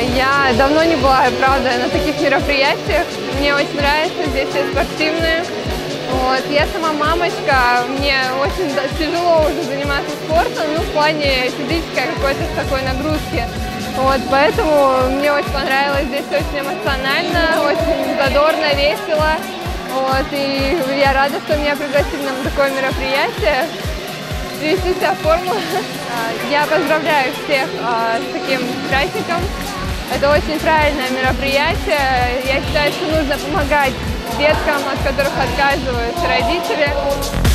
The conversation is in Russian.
Я давно не была, правда, на таких мероприятиях. Мне очень нравится, здесь все спортивные. Вот. Я сама мамочка, мне очень тяжело уже заниматься спортом, ну, в плане физической какой-то такой нагрузки. Вот, поэтому мне очень понравилось, здесь очень эмоционально, очень задорно, весело. Вот, и я рада, что меня пригласили на такое мероприятие привести себя в форму. Я поздравляю всех а, с таким праздником. Это очень правильное мероприятие. Я считаю, что нужно помогать деткам, от которых отказываются родители.